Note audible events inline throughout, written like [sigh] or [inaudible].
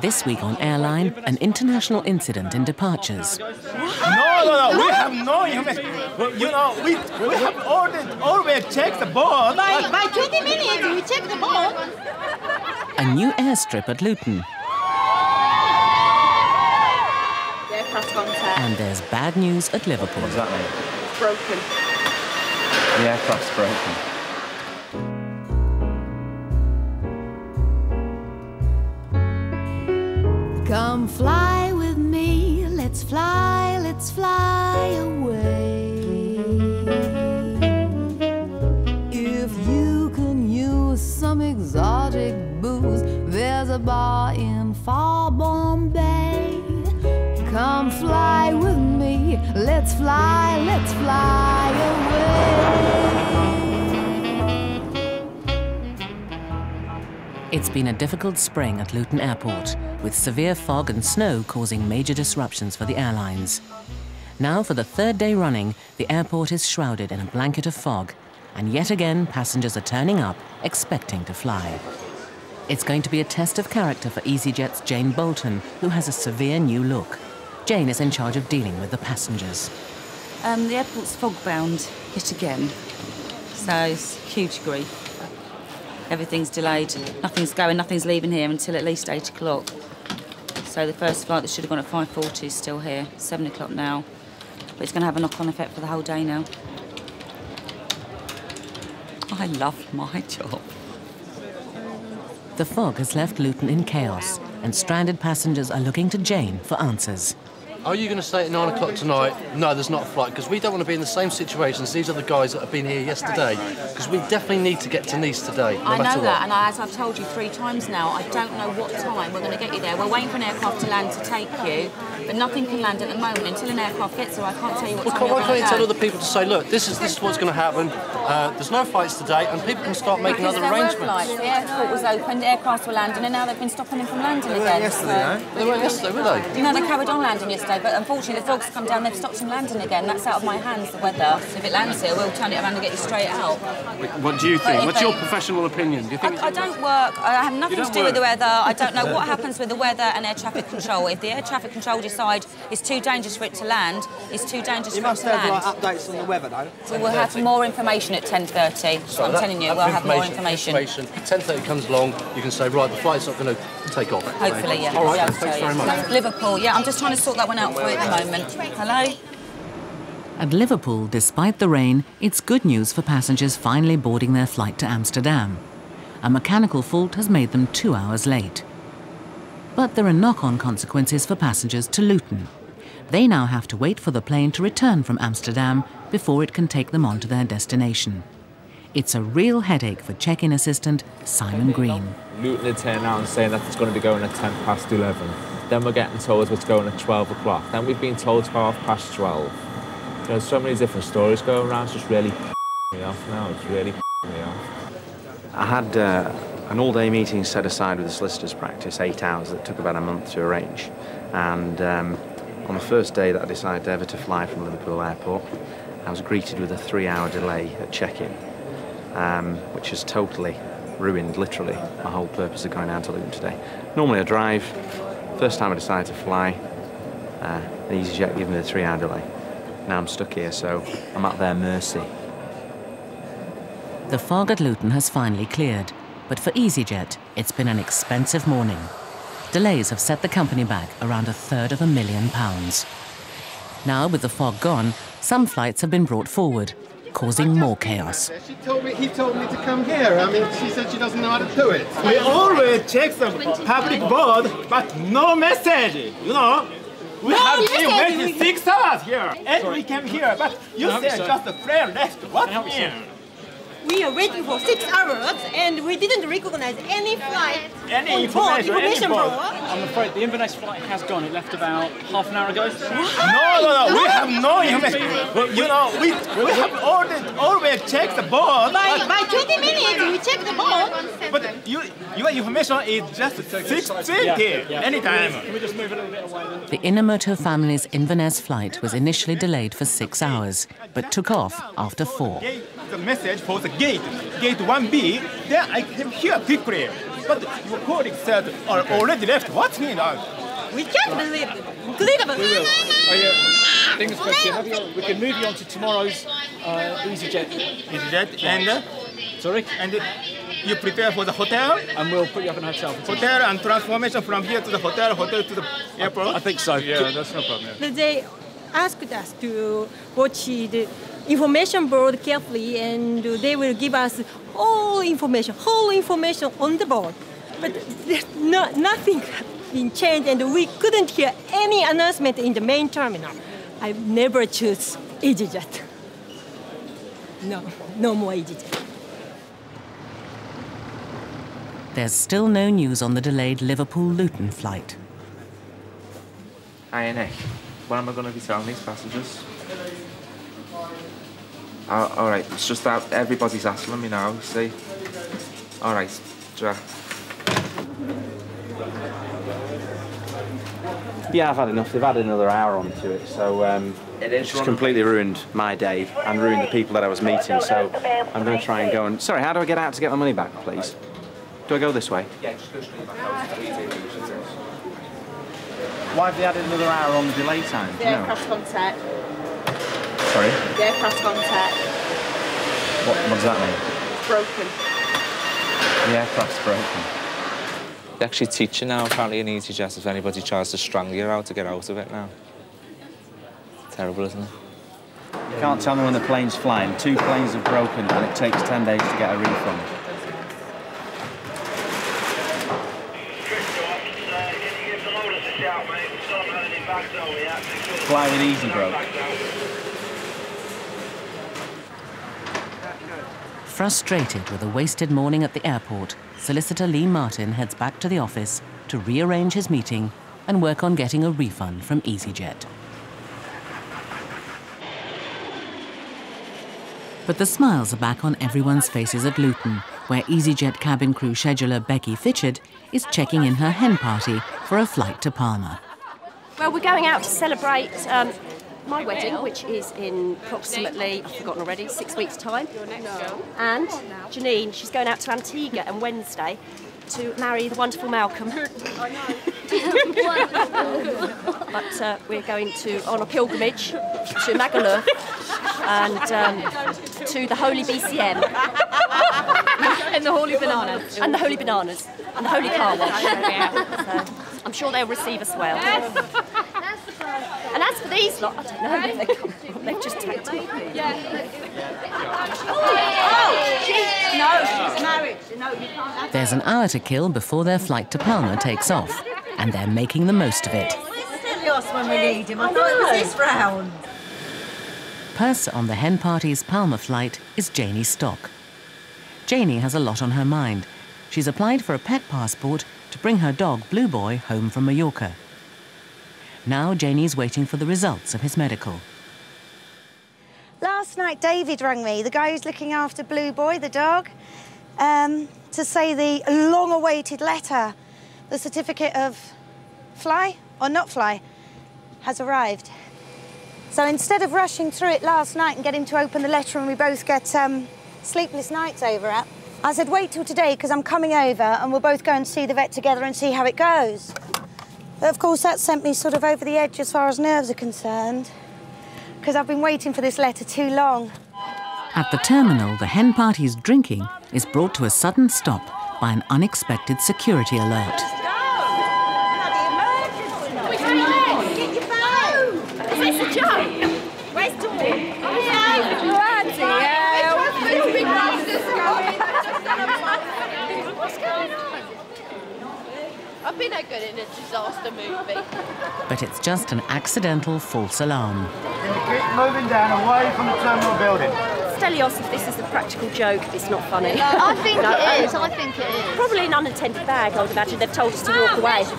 This week on Airline, an international incident in departures. No, no, no, we have no information. You know, we, we have already always checked the board. By, by 20 minutes, we check the board. A new airstrip at Luton. The aircraft contact. And there's bad news at Liverpool. What does that mean? Broken. The aircraft's broken. Come fly with me, let's fly, let's fly away. If you can use some exotic booze, there's a bar in far Bombay. Come fly with me, let's fly, let's fly away. It's been a difficult spring at Luton Airport, with severe fog and snow causing major disruptions for the airlines. Now, for the third day running, the airport is shrouded in a blanket of fog, and yet again, passengers are turning up, expecting to fly. It's going to be a test of character for EasyJet's Jane Bolton, who has a severe new look. Jane is in charge of dealing with the passengers. Um, the airport's fog bound yet again, so it's huge grief. Everything's delayed, nothing's going, nothing's leaving here until at least 8 o'clock. So the first flight that should have gone at 5.40 is still here, 7 o'clock now. But it's going to have a knock-on effect for the whole day now. I love my job. The fog has left Luton in chaos, and stranded passengers are looking to Jane for answers. Are you going to stay at nine o'clock tonight? No, there's not a flight because we don't want to be in the same situation as these other guys that have been here yesterday. Because we definitely need to get to Nice today, no I know that, what. and I, as I've told you three times now, I don't know what time we're going to get you there. We're waiting for an aircraft to land to take you, but nothing can land at the moment until an aircraft gets there. I can't tell you what Well, time can't, you're why can't going you tell other people to say, look, this is this is what's going to happen. Uh, there's no flights today, and people can start making Because other there arrangements. flights. The airport was open, the aircraft were landing, and now they've been stopping them from landing again. yesterday, so- They weren't yesterday, were they? You know, they carried on landing yesterday, but unfortunately the fog's come down, they've stopped them landing again. That's out of my hands, the weather. If it lands here, we'll turn it around and get you straight out. What do you think? if What's your professional opinion? Do you think I, I don't work. I have nothing to do with the weather. I don't know what happens with the weather and air traffic control. If the air traffic control decide it's too dangerous for it to land, it's too dangerous You for it must to have land. like updates on the weather though. we will have more information at 10.30. So I'm that- telling you, we'll have more information. 10.30 comes along, you can say, right, the flight's not going to take off. Hopefully, yeah. All right, yeah, thanks very much. Liverpool, yeah, I'm just trying to sort that one out for you at the moment. Hello? At Liverpool, despite the rain, it's good news for passengers finally boarding their flight to Amsterdam. A mechanical fault has made them two hours late. But there are knock on consequences for passengers to Luton. They now have to wait for the plane to return from Amsterdam before it can take them on to their destination. It's a real headache for check in assistant Simon Green. Luton had turned out and saying that it's going to be going at 10 past 11. Then we're getting told it's going at 12 o'clock. Then we've been told 12 past 12. There's so many different stories going around, it's just really [laughs] me off now. It's really [laughs] me off. I had uh, an all-day meeting set aside with the solicitors practice, eight hours, that took about a month to arrange. And um, on the first day that I decided ever to fly from Liverpool Airport, I was greeted with a three-hour delay at check-in, um, which has totally ruined, literally, my whole purpose of going down to Luton today. Normally I drive. First time I decided to fly, uh, EasyJet gave me the three-hour delay. Now I'm stuck here, so I'm at their mercy. The fog at Luton has finally cleared, but for EasyJet, it's been an expensive morning. Delays have set the company back around a third of a million pounds. Now, with the fog gone, some flights have been brought forward, causing more chaos. She told me, he told me to come here. I mean, she said she doesn't know how to do it. We always check the public board, but no message, you know. We No have been waiting six hours here, and we came here, but you Can I help you, said sir? just a flare left. What help you, sir? mean? We are waiting for six hours and we didn't recognize any flight Any on board, information, any information board. board. I'm afraid the Inverness flight has gone. It left about half an hour ago. No, no, no, we have no information. You know, we, we have already, always checked the board, By, but, by 20 minutes, we check the board. but you, your information is just 6.30 anytime. Can we just move a little bit away then? The Inamoto family's Inverness flight was initially delayed for six hours, but took off after four. Gate the message for the gate, gate 1B, then I came here quickly. But your colleague said are already left. What mean? Uh, We can't believe it. Incredible. We will. Oh, yeah. Fingers crossed, Jim. Have you- We can move you on to tomorrow's uh, EasyJet. EasyJet and uh, Sorry? and you prepare for the hotel, And we'll put you up in a hotel. Hotel and transformation from here to the hotel, hotel to the airport. I think so. Yeah, that's no problem. yeah. They asked us to watch the information board carefully and they will give us all information, whole information on the board. But there's no, nothing been changed and we couldn't hear any announcement in the main terminal. I never choose EasyJet. No, no more EasyJet. There's still no news on the delayed Liverpool Luton flight. Hiya, Nick. When am I going to be telling these passengers? Oh, all right, it's just that everybody's asking me now, you see. All right, Jack. Yeah, I've had enough. They've added another hour onto it, so um, It is it's running- completely ruined my day and ruined the people that I was meeting. So I'm going to try and go and. Sorry, how do I get out to get my money back, please? Do I go this way? Yeah, just go straight back out to the meeting. Why have they added another hour on the delay time? Do you know? contact. Sorry, The aircraft contact. what, what does that mean? Broken. The aircraft's broken. They actually teach you now, apparently, in EasyJet if anybody tries to strangle you out to get out of it now. Terrible, isn't it? You can't tell me when the plane's flying. Two planes have broken and it takes 10 days to get a refund. Fly with Easy broke. Frustrated with a wasted morning at the airport, solicitor Lee Martin heads back to the office to rearrange his meeting and work on getting a refund from EasyJet. But the smiles are back on everyone's faces at Luton, where EasyJet cabin crew scheduler Becky Fitchard is checking in her hen party for a flight to Palma. Well, we're going out to celebrate um, my wedding, which is in approximately, I've forgotten already, six weeks' time. And Janine, she's going out to Antigua on Wednesday to marry the wonderful Malcolm. [laughs] [laughs] but uh, we're going to on a pilgrimage to Magaluf and um, to the Holy BCM. And the Holy Bananas. And the Holy Bananas. And the Holy Car Wash. So, I'm sure they'll receive us well. And as for these lot, I don't know where they come from. They've just tagged me. Oh, oh she, no, she's married. No, you can't There's an hour to kill before their flight to Palma takes off, and they're making the most of it. Us when we need him. I thought it was this round. Purser on the hen party's Palma flight is Janie Stock. Janie has a lot on her mind. She's applied for a pet passport to bring her dog Blue Boy home from Mallorca. Now Janie's waiting for the results of his medical. Last night, David rang me, the guy who's looking after Blue Boy, the dog, um, to say the long awaited letter, the certificate of fly or not fly, has arrived. So instead of rushing through it last night and getting to open the letter and we both get um, sleepless nights over it, I said, wait till today because I'm coming over and we'll both go and see the vet together and see how it goes. Of course, that sent me sort of over the edge as far as nerves are concerned because I've been waiting for this letter too long. At the terminal, the hen party's drinking is brought to a sudden stop by an unexpected security alert. Is this a joke? Where's Dawn? What's going on? I've been that good in a disaster movie. But it's just an accidental false alarm. Keep moving down away from the terminal building. Stelios, if this is a practical joke, it's not funny. I think [laughs] No, it is. I think it is. Probably an unintended bag, I would imagine. They've told us to walk away. So,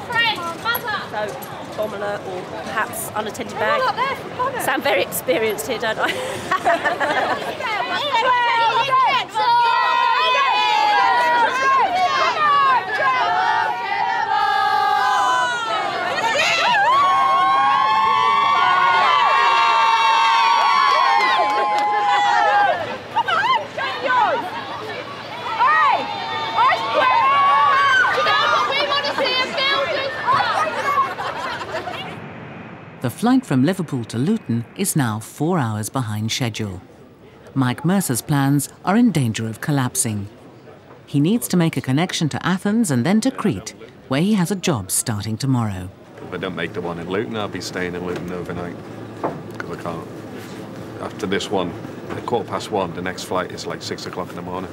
bomb alert or perhaps unattended bag. Sound very experienced here, don't I? [laughs] The flight from Liverpool to Luton is now four hours behind schedule. Mike Mercer's plans are in danger of collapsing. He needs to make a connection to Athens and then to Crete, where he has a job starting tomorrow. If I don't make the one in Luton, I'll be staying in Luton overnight because I can't. After this one, at quarter past one, the next flight is like six o'clock in the morning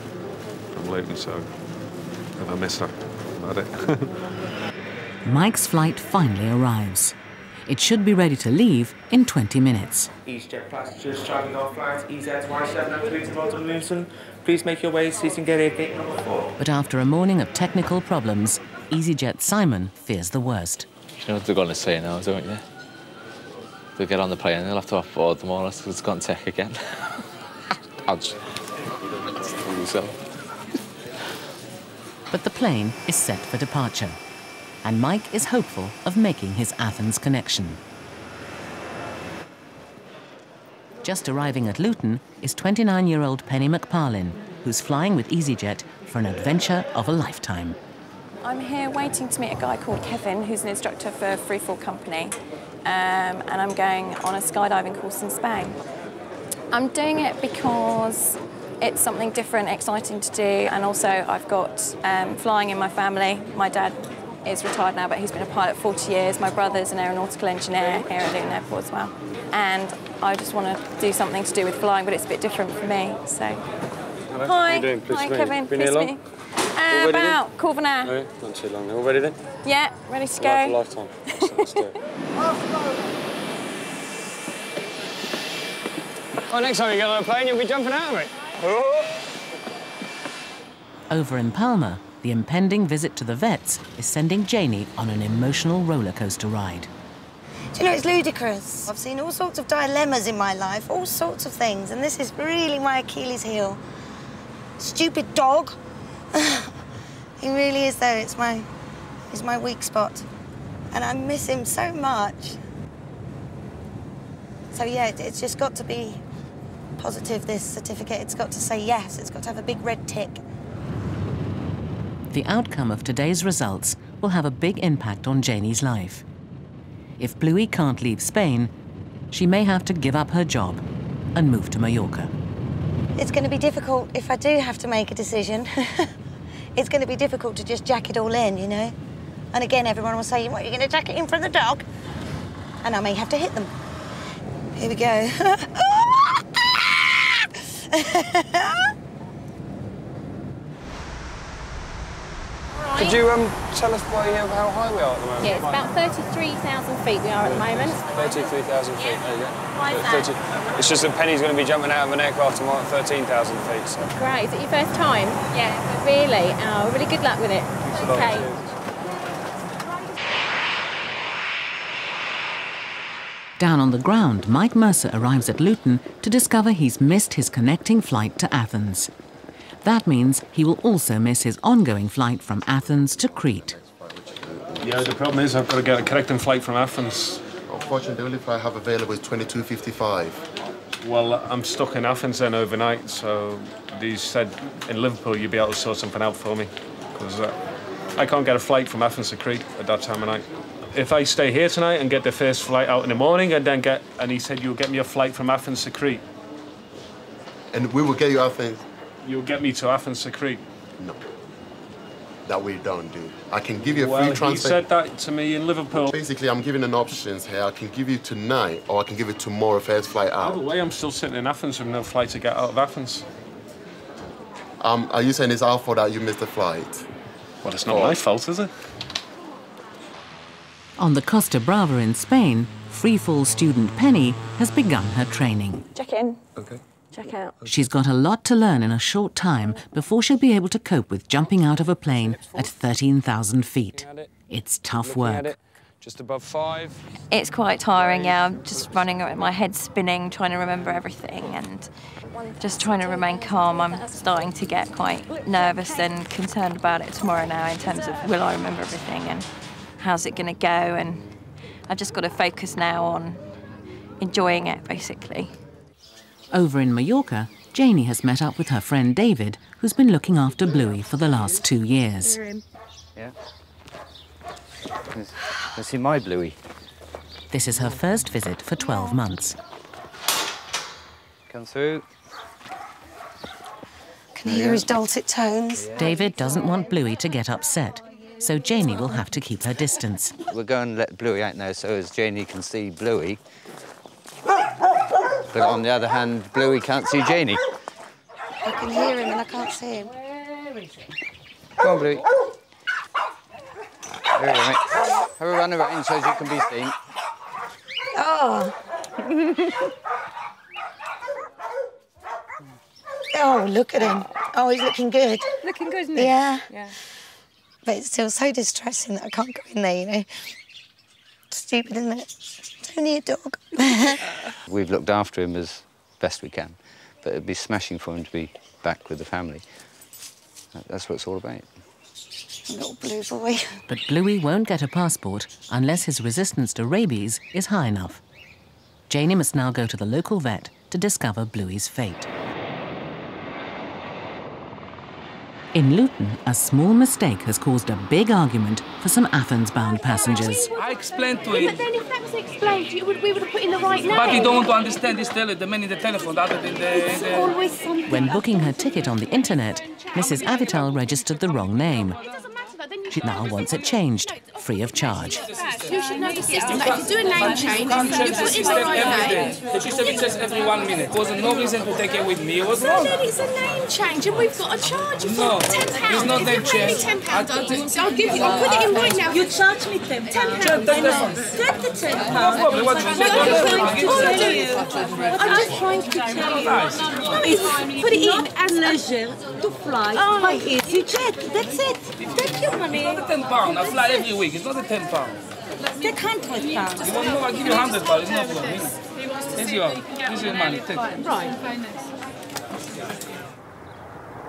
from Luton, so if I miss her, about it. [laughs] Mike's flight finally arrives. It should be ready to leave in 20 minutes. EasyJet passengers travelling off flight EZ2703 to London Luton, please make your way so you can get in gate number four. But after a morning of technical problems, EasyJet Simon fears the worst. You know what they're going to say now, don't you? They'll get on the plane and they'll have to offboard them all because it's gone tech again. [laughs] I'll just... So. But the plane is set for departure, and Mike is hopeful of making his Athens connection. Just arriving at Luton is 29 year old Penny McParlin, who's flying with EasyJet for an adventure of a lifetime. I'm here waiting to meet a guy called Kevin, who's an instructor for freefall company, um, and I'm going on a skydiving course in Spain. I'm doing it because it's something different, exciting to do, and also I've got um, flying in my family. My dad is retired now, but he's been a pilot 40 years. My brother's an aeronautical engineer here at Luton Airport as well. And I just want to do something to do with flying, but it's a bit different for me, so. Hello. Hi. How you doing? Hi, to meet you. Kevin. Been Pleased here long? meet you. Uh, about quarter of an hour. Oh, yeah? Not too long. All ready then? Yeah, ready to go. Life a lifetime. Let's, let's do it. Well, [laughs] next time you get on a plane, you'll be jumping out of it. Over in Palma, the impending visit to the vets is sending Janie on an emotional roller coaster ride. Do you know, it's ludicrous. I've seen all sorts of dilemmas in my life, all sorts of things, and this is really my Achilles heel. Stupid dog. [laughs] he really is, though. It's my, it's my weak spot. And I miss him so much. So, yeah, it- it's just got to be positive, this certificate. It's got to say yes. It's got to have a big red tick. The outcome of today's results will have a big impact on Janie's life. If Bluey can't leave Spain, she may have to give up her job and move to Mallorca. It's going to be difficult if I do have to make a decision. [laughs] it's going to be difficult to just jack it all in, you know? And again, everyone will say, what, are you're going to jack it in for the dog? And I may have to hit them. Here we go. [laughs] Ah! You um, tell us why, uh, how high we are at the moment? Yeah, it's about 33,000 feet we are at the moment. 33,000 feet, there you go. Why is that? 30 It's just that Penny's going to be jumping out of an aircraft tomorrow at 13,000 feet. So. Great. Is it your first time? Yeah. Really? Oh, really good luck with it. a lot. Okay. Down on the ground, Mike Mercer arrives at Luton to discover he's missed his connecting flight to Athens. That means he will also miss his ongoing flight from Athens to Crete. Yeah, the problem is I've got to get a connecting flight from Athens. Unfortunately, the only flight I have available is 22.55. Well, I'm stuck in Athens then overnight, so they said in Liverpool you'd be able to sort something out for me. Because uh, I can't get a flight from Athens to Crete at that time of night. If I stay here tonight and get the first flight out in the morning and then get, and he said you'll get me a flight from Athens to Crete. And we will get you Athens. You'll get me to Athens to Crete. No. That we don't do. I can give you a well, free he transfer. said that to me in Liverpool. Basically, I'm giving an options here. I can give you tonight, or I can give you tomorrow first flight out. Either out. way, I'm still sitting in Athens with no flight to get out of Athens. Um, are you saying it's our fault that you missed the flight? Well, it's not my fault, is it? On the Costa Brava in Spain, freefall student Penny has begun her training. Check in. Okay. Check out. She's got a lot to learn in a short time before she'll be able to cope with jumping out of a plane at 13,000 feet. It's tough work. just above five. It's quite tiring, yeah. I'm just running, around, my head's spinning, trying to remember everything and just trying to remain calm. I'm starting to get quite nervous and concerned about it tomorrow now in terms of will I remember everything and how's it going to go. And I've just got to focus now on enjoying it, basically. Over in Mallorca, Janie has met up with her friend David, who's been looking after Bluey for the last two years. Yeah. Let's see my Bluey. This is her first visit for 12 months. Come through. Can you hear his dulcet tones? David doesn't want Bluey to get upset, so Janie will have to keep her distance. We're going to let Bluey out now so as Janie can see Bluey. But on the other hand, Bluey can't see Janie. I can hear him and I can't see him. Come on, Bluey. Here we go, mate. Have a run around so you can be seen. Oh. oh, look at him. Oh, he's looking good. Looking good, isn't he? Yeah. Yeah. But it's still so distressing that I can't go in there, you know. Stupid, isn't it? It's only a dog. [laughs] We've looked after him as best we can, but it'd be smashing for him to be back with the family. That's what it's all about. Little blue boy. But Bluey won't get a passport unless his resistance to rabies is high enough. Janie must now go to the local vet to discover Bluey's fate. In Luton, a small mistake has caused a big argument for some Athens-bound passengers. I explained to Yeah, but then if that was explained, you would, we would have put in the right name. but he don't want to understand this tele, the man in the telephone, other than the... It's the always something. When booking her ticket on the internet, Mrs. Avital registered the wrong name. She now wants it changed, free of charge. You should know the system. Like, if you do a name change, You can't you check the put in the system right every name. day. The system it says every one minute. There was no reason to take it with me. It was So wrong. then it's a name change, and we've got to charge you No, ten it's not if name you pay me change. ten pounds, I- I'll, do- I'll give you. I'll put it in right now. You charge me ten pounds. Ten pounds. Take the phone. Take the ten No pounds. problem. What you I'm just trying to give all I you do is- I'm just trying to tell you. No, it's put it in as leisure to fly by EasyJet. That's it. Take your money. It's not a ten pound. I fly every week. It's not a ten pound. Take hundred pounds. You want more? I'll give you hundred pounds. It's no problem. It's yours. This is your money. Take it. Right.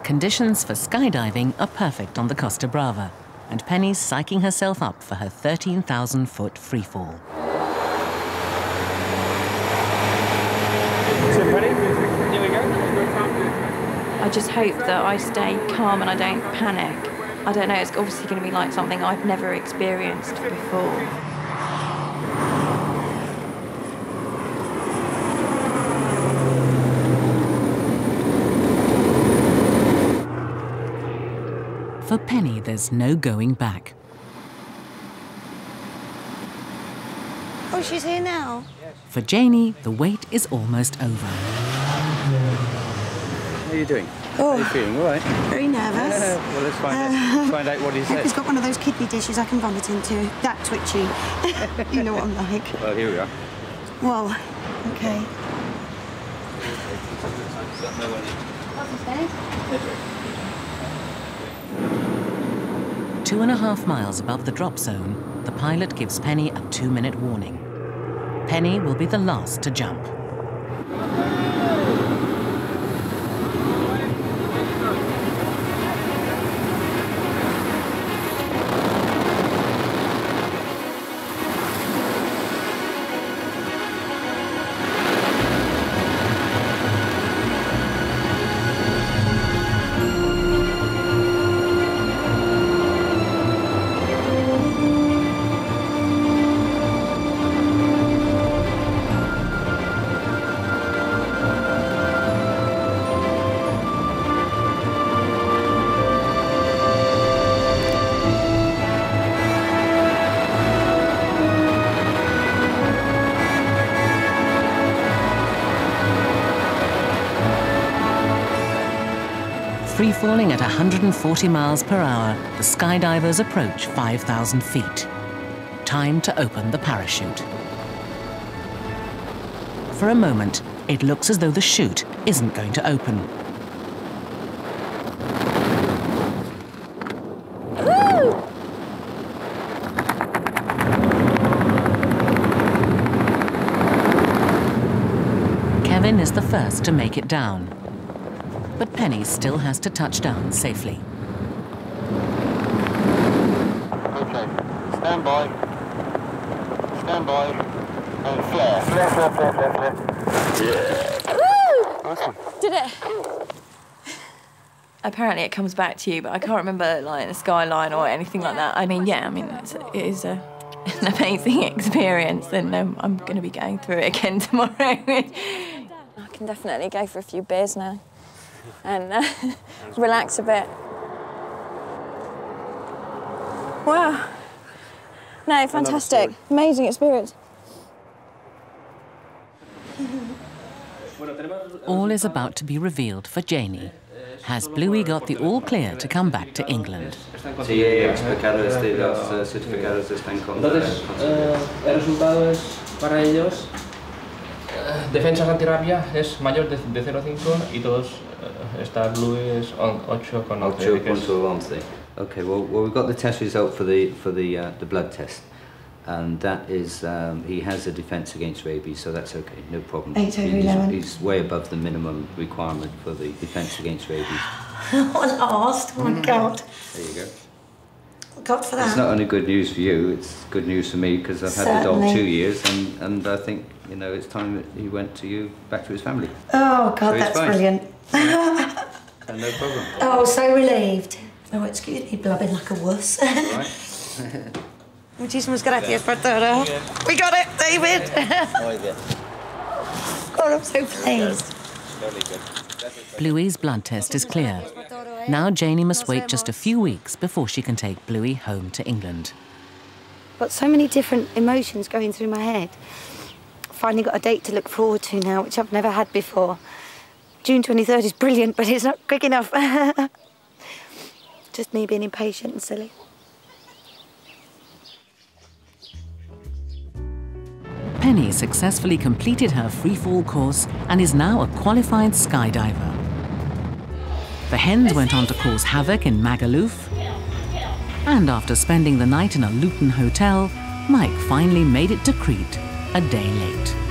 Conditions for skydiving are perfect on the Costa Brava, and Penny's psyching herself up for her 13,000 foot freefall. Here we go. I just hope that I stay calm and I don't panic. I don't know, it's obviously going to be like something I've never experienced before. For Penny, there's no going back. Oh, she's here now. For Janie, the wait is almost over. How are you doing? Oh. How are you feeling? All right? Very nervous. well, let's find, Uh, out, find out what he He's says. got one of those kidney dishes I can vomit into. That twitchy. [laughs] you know what I'm like. Well, here we are. Well, okay. Two and a half miles above the drop zone, the pilot gives Penny a two minute warning. Penny will be the last to jump. Falling at 140 miles per hour, the skydivers approach 5,000 feet. Time to open the parachute. For a moment, it looks as though the chute isn't going to open. Kevin is the first to make it down. But Penny still has to touch down safely. Okay, stand by. Stand by. And flare. Flare, flare, flare, flare, flare. Nice one. Did it? Apparently, it comes back to you, but I can't remember like the skyline or anything like that. I mean, yeah, I mean, it's, it is a [laughs] an amazing experience, and um, I'm going to be going through it again [laughs] tomorrow. I can definitely go for a few beers now and uh, [laughs] relax a bit. Wow. No, fantastic. Amazing experience. All is about to be revealed for Janie. Has Bluey got the all clear to come back to England? Defensas antirrabia es mayor de, de 0,5 y todos eh, está blue es on- 8,11. es- 8.11. Okay, well, well, we've got the test result for the for the uh, the blood test, and that is um, he has a defence against rabies, so that's okay, no problem. Eight over He's- 11. He's way above the minimum requirement for the defence against rabies. [laughs] At last, oh my God. There you go. God for It's not only good news for you; it's good news for me because I've had the dog two years, and and I think you know it's time that he went to you back to his family. Oh, God, he's that's fine. brilliant. No problem. [laughs] Oh, so relieved. Oh, excuse me, blubbing like a wuss. Right. Muchísimas gracias por todo. We got it, David. [laughs] Oh, God, I'm so pleased. Bluey's blood test is clear. Now Janie must wait just a few weeks before she can take Bluey home to England. Got so many different emotions going through my head. Finally got a date to look forward to now, which I've never had before. June 23rd is brilliant, but it's not quick enough. [laughs] Just me being impatient and silly. Penny successfully completed her freefall course and is now a qualified skydiver. The hens went on to cause havoc in Magaluf, and after spending the night in a Luton hotel, Mike finally made it to Crete a day late.